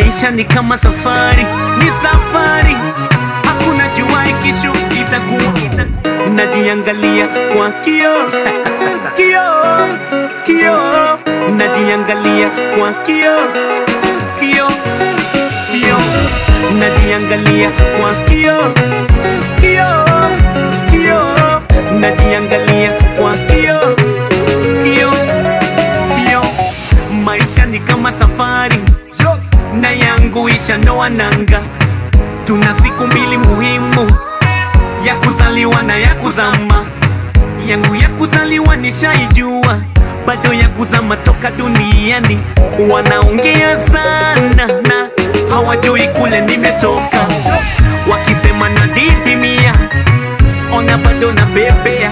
Maisha ni kama safari, ni safari, hakuna jua ikishu itakuwa. Najiangalia kwa kioo, kioo, kioo, najiangalia kwa kioo, kioo, kioo, najiangalia yangu ishanoa nanga. Tuna siku mbili muhimu, ya kuzaliwa na ya kuzama. Yangu ya kuzaliwa nishaijua, bado ya kuzama toka duniani. Wanaongea sana na hawajui kule nimetoka, wakisema na didimia, ona bado na bebea,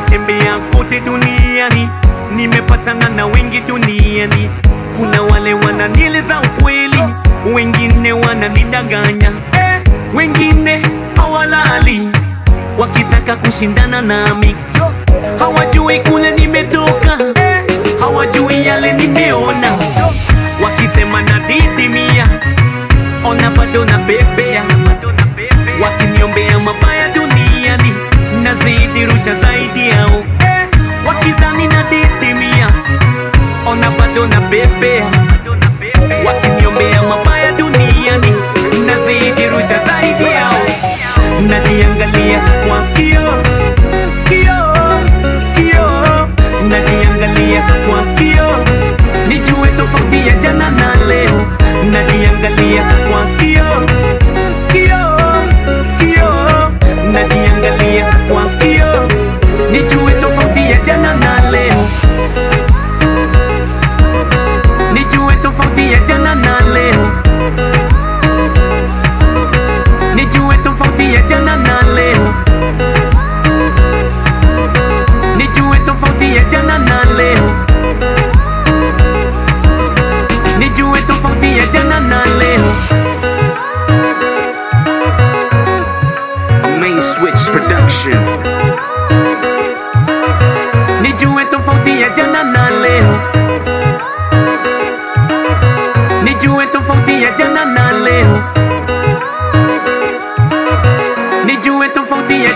Nimetembea kote duniani, nimepatana na wengi duniani. Kuna wale wananieleza ukweli, wengine wananidanganya, eh, wengine hawalali wakitaka kushindana nami, hawajui kule nimetoka, eh, hawajui yale nimeona, wakisema na didimia, ona bado na bebea, najiangalia kwa kio kio kio. Najiangalia kwa kio nijue tofauti ya jana na leo, nijue tofauti ya jana na leo, nijue tofauti ya jana na leo, nijue tofauti ya jana na leo, tofauti ya jana na leo, nijue tofauti ya jana na nijue tofauti ya